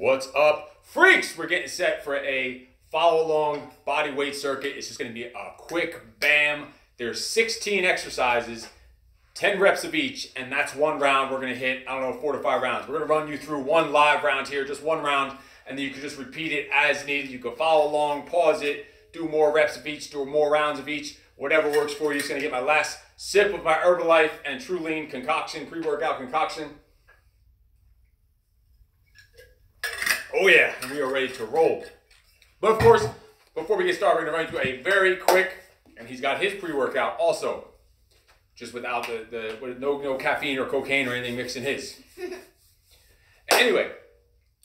What's up, freaks? We're getting set for a follow along body weight circuit. It's just gonna be a quick bam. There's 16 exercises, 10 reps of each, and that's one round. We're gonna hit, I don't know, four to five rounds. We're gonna run you through one live round here, just one round, and then you can just repeat it as needed. You can follow along, pause it, do more reps of each, do more rounds of each, whatever works for you. It's gonna get my last sip of my Herbalife and True Lean concoction, pre workout concoction. Oh yeah, and we are ready to roll. But of course, before we get started, we're gonna run through a very quick, and he's got his pre-workout also, just without the, the with no, no caffeine or cocaine or anything mixed in his. anyway,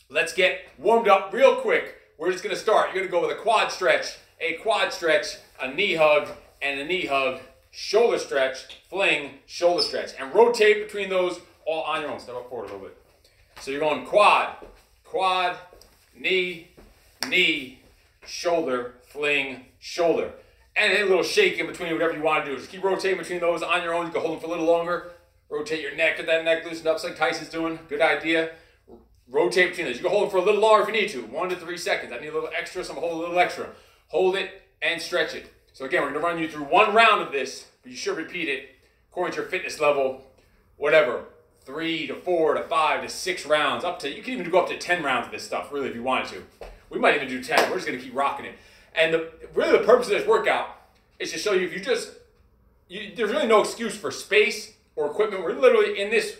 let's get warmed up real quick. We're just gonna start. You're gonna go with a quad stretch, a quad stretch, a knee hug, and a knee hug, shoulder stretch, fling, shoulder stretch, and rotate between those all on your own. Step up forward a little bit. So you're going quad, quad, knee, knee, shoulder, fling, shoulder. And a little shake in between, whatever you want to do. Just keep rotating between those on your own. You can hold them for a little longer. Rotate your neck, get that neck loosened up, like Tyson's doing. Good idea. Rotate between those. You can hold them for a little longer if you need to. One to three seconds. I need a little extra, so I'm holding a little extra. Hold it and stretch it. So again, we're gonna run you through one round of this, but you should repeat it according to your fitness level, whatever three to four to five to six rounds, up to, you can even go up to 10 rounds of this stuff, really, if you wanted to. We might even do 10. We're just going to keep rocking it. And the, really, the purpose of this workout is to show you if you just, you, there's really no excuse for space or equipment. We're literally in this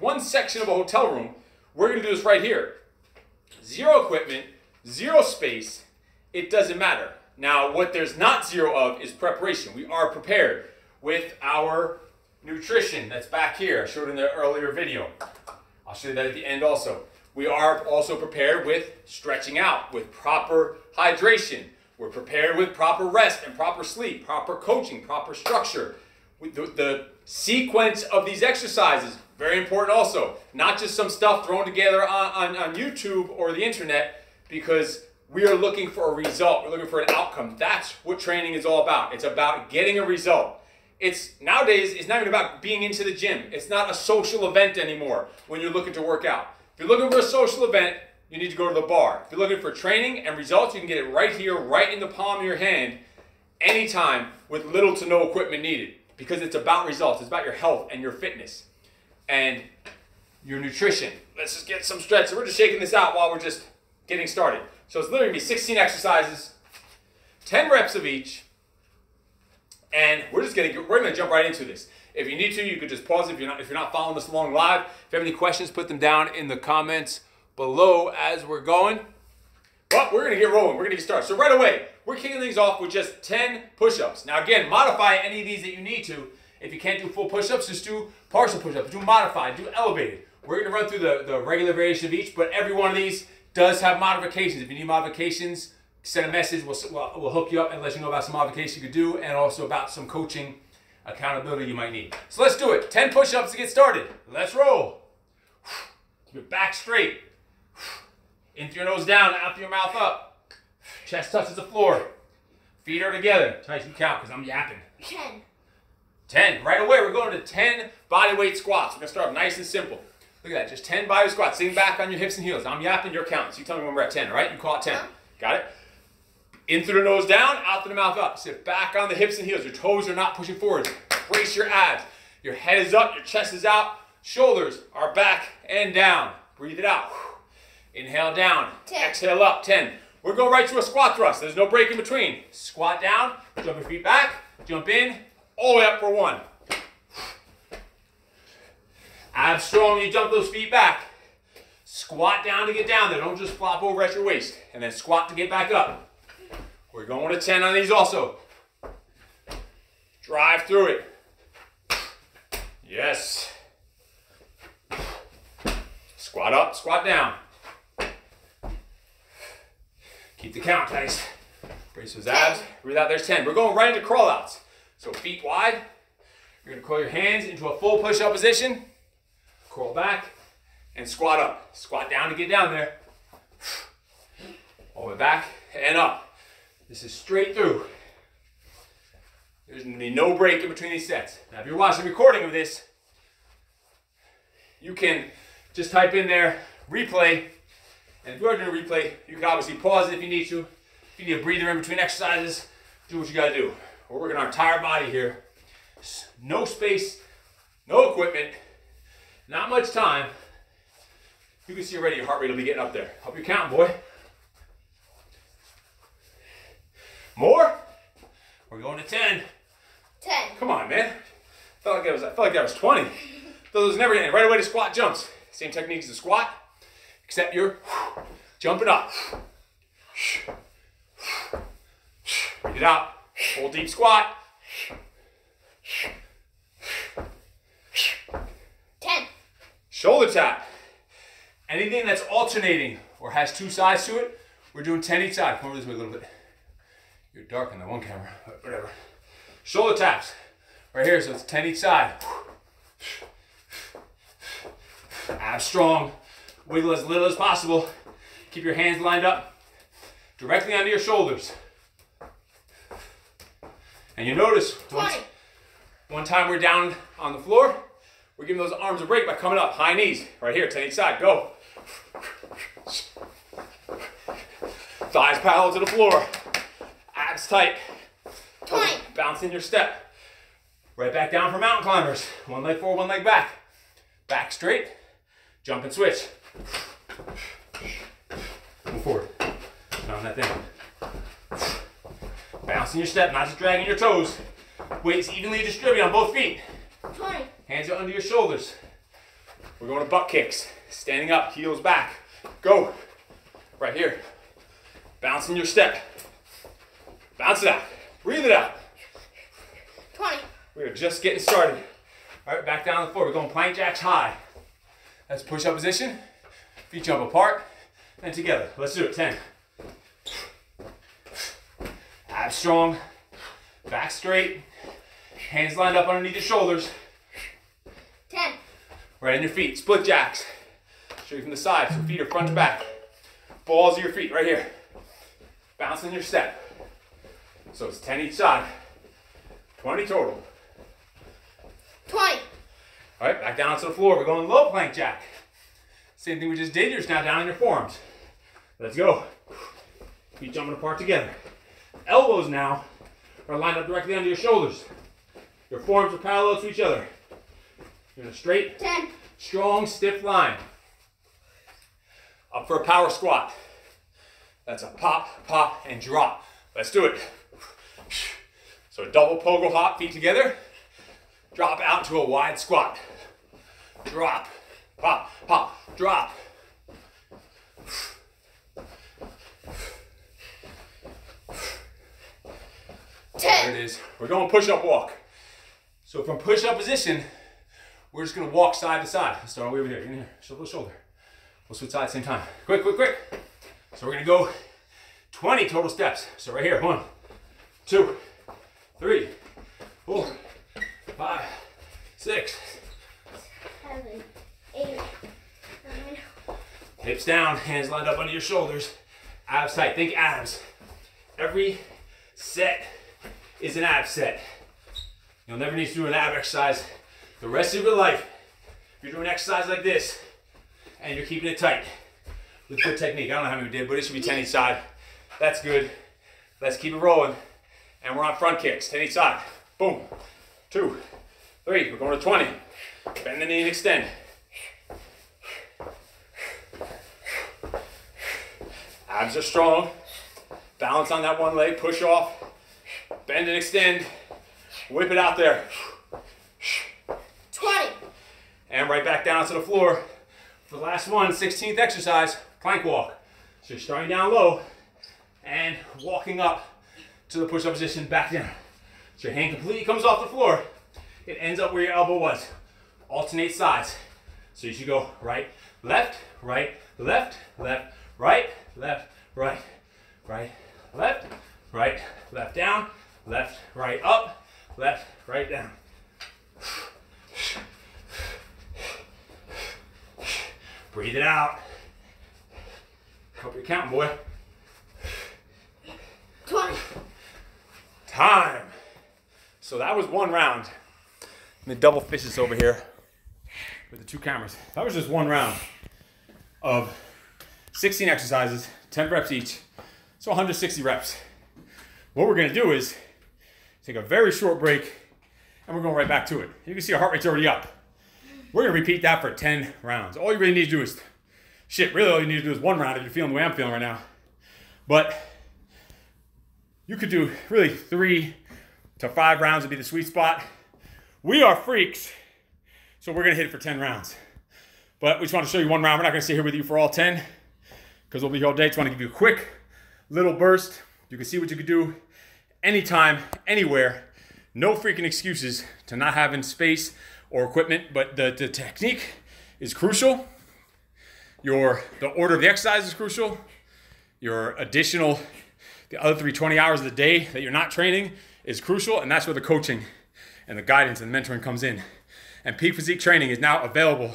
one section of a hotel room. We're going to do this right here. Zero equipment, zero space. It doesn't matter. Now, what there's not zero of is preparation. We are prepared with our nutrition that's back here. I showed in the earlier video. I'll show you that at the end also. We are also prepared with stretching out, with proper hydration. We're prepared with proper rest and proper sleep, proper coaching, proper structure. The, the sequence of these exercises, very important also. Not just some stuff thrown together on, on, on YouTube or the internet because we are looking for a result. We're looking for an outcome. That's what training is all about. It's about getting a result it's nowadays it's not even about being into the gym. It's not a social event anymore when you're looking to work out. If you're looking for a social event, you need to go to the bar. If you're looking for training and results, you can get it right here, right in the palm of your hand, anytime with little to no equipment needed. Because it's about results. It's about your health and your fitness and your nutrition. Let's just get some stretch. So we're just shaking this out while we're just getting started. So it's literally gonna be 16 exercises, 10 reps of each. And we're just gonna we're gonna jump right into this. If you need to, you could just pause if you're not if you're not following us along live. If you have any questions, put them down in the comments below as we're going. But we're gonna get rolling. We're gonna get started. So right away, we're kicking things off with just 10 push-ups. Now again, modify any of these that you need to. If you can't do full push-ups, just do partial push-ups. Do modified, do elevated. We're gonna run through the, the regular variation of each, but every one of these does have modifications. If you need modifications, send a message. We'll, we'll, we'll hook you up and let you know about some modifications you could do and also about some coaching accountability you might need. So let's do it. 10 push-ups to get started. Let's roll. Keep your back straight. In through your nose down, out through your mouth up. Chest touches the floor. Feet are together. Tight you count because I'm yapping. 10. 10. Right away, we're going to 10 body weight squats. We're going to start nice and simple. Look at that. Just 10 body squats. Sitting back on your hips and heels. I'm yapping, you're counting. So you tell me when we're at 10, all right? You call it 10. Uh-huh. Got it? In through the nose down, out through the mouth up. Sit back on the hips and heels. Your toes are not pushing forward. Brace your abs. Your head is up, your chest is out. Shoulders are back and down. Breathe it out. Inhale down. Ten. Exhale up. 10. We're going right to a squat thrust. There's no break in between. Squat down, jump your feet back, jump in, all the way up for one. Abs strong, you jump those feet back. Squat down to get down there. Don't just flop over at your waist. And then squat to get back up. We're going to 10 on these also. Drive through it. Yes. Squat up, squat down. Keep the count, guys. Brace those abs. Breathe out, there's 10. We're going right into crawl outs. So feet wide. You're gonna curl your hands into a full push-up position. Crawl back and squat up. Squat down to get down there. All the way back. This is straight through. There's gonna be no break in between these sets. Now, if you're watching a recording of this, you can just type in there replay And if you are doing a replay, you can obviously pause it if you need to. If you need a breather in between exercises, do what you gotta do. We're working our entire body here. No space, no equipment, not much time. You can see already your heart rate will be getting up there. Hope you're counting, boy. More? We're going to 10. 10. Come on, man. I felt like that was, I felt like that was 20. Those was never ending. Right away to squat jumps. Same technique as the squat, except you're jumping up. Breathe it out. Full deep squat. 10. Shoulder tap. Anything that's alternating or has two sides to it, we're doing 10 each side. Come over this way a little bit. You're dark in that one camera, but whatever. Shoulder taps. Right here, so it's 10 each side. Abs strong. Wiggle as little as possible. Keep your hands lined up directly onto your shoulders. And you notice once, one time we're down on the floor, we're giving those arms a break by coming up. High knees. Right here, 10 each side. Go. Thighs parallel to the floor. Tight. 20. Bouncing your step. Right back down for mountain climbers. One leg forward, one leg back. Back straight. Jump and switch. Move forward. Down that thing. Bouncing your step, not just dragging your toes. Weights evenly distributed on both feet. 20. Hands are under your shoulders. We're going to butt kicks. Standing up, heels back. Go. Right here. Bouncing your step. Bounce it out. Breathe it out. 20. We're just getting started. All right, back down on the floor. We're going plank jacks high. That's push-up position. Feet jump apart and together. Let's do it. 10. Abs strong. Back straight. Hands lined up underneath your shoulders. 10. Right on your feet. Split jacks. Show you from the side. So feet are front to back. Balls of your feet right here. Bouncing your step. So it's 10 each side. 20 total. 20. All right, back down to the floor. We're going low plank jack. Same thing we just did. You're just now down on your forearms. Let's go. Feet jumping apart together. Elbows now are lined up directly under your shoulders. Your forearms are parallel to each other. You're in a straight, 10. strong, stiff line. Up for a power squat. That's a pop, pop, and drop. Let's do it. So a double pogo hop, feet together. Drop out to a wide squat. Drop, pop, pop, drop. There it is. We're going push-up walk. So from push-up position, we're just gonna walk side to side. Let's start all the way over here. In here, shoulder to shoulder. We'll switch sides same time. Quick, quick, quick. So we're gonna go 20 total steps. So right here, one, two, three, four, five, six. 7. 8. 9. Hips down, hands lined up under your shoulders. Abs tight, think abs. Every set is an ab set. You'll never need to do an ab exercise the rest of your life. If you're doing exercise like this and you're keeping it tight with good technique. I don't know how many we did, but it should be 10 each side. That's good. Let's keep it rolling. And we're on front kicks, 10 each side. Boom. Two, three. We're going to 20. Bend the knee and extend. Abs are strong. Balance on that one leg. Push off. Bend and extend. Whip it out there. 20. And right back down to the floor. For the last one, 16th exercise, plank walk. So you're starting down low and walking up to the push-up position back down. So your hand completely comes off the floor. It ends up where your elbow was. Alternate sides. So you should go right, left, right, left, left, right, left, right, right, left, right, left down, left, right up, left, right down. Breathe it out. Hope you're counting, boy. 20. Time. So that was one round. Let me double fish this over here with the two cameras. That was just one round of 16 exercises, 10 reps each. So 160 reps. What we're gonna do is take a very short break and we're going right back to it. You can see our heart rate's already up. We're gonna repeat that for 10 rounds. All you really need to do is, shit, really all you need to do is one round if you're feeling the way I'm feeling right now. But you could do really three to five rounds would be the sweet spot. We are freaks, so we're gonna hit it for 10 rounds. But we just want to show you one round. We're not gonna sit here with you for all 10 because we'll be here all day. Just want to give you a quick little burst. You can see what you can do anytime, anywhere. No freaking excuses to not having space or equipment, but the, the technique is crucial. Your the order of the exercise is crucial. Your additional the other three 20 hours of the day that you're not training is crucial, and that's where the coaching and the guidance and the mentoring comes in. And peak physique training is now available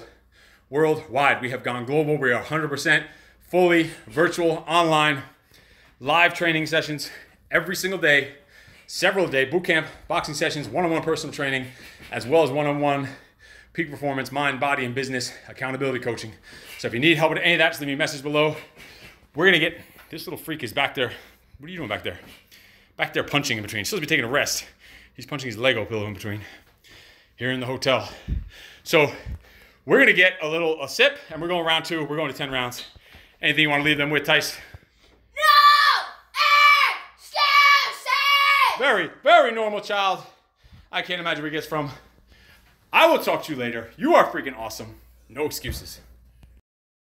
worldwide. We have gone global. We are 100% fully virtual, online, live training sessions every single day, several day, boot camp, boxing sessions, one-on-one personal training, as well as one-on-one peak performance, mind, body, and business accountability coaching. So if you need help with any of that, just leave me a message below. We're gonna get this little freak is back there. What are you doing back there? Back there punching in between. He's supposed to be taking a rest. He's punching his Lego pillow in between. Here in the hotel. So we're gonna get a little a sip, and we're going round two. We're going to 10 rounds. Anything you want to leave them with, Tice? No excuses! Very, very normal child. I can't imagine where he gets from. I will talk to you later. You are freaking awesome. No excuses.